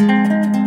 Música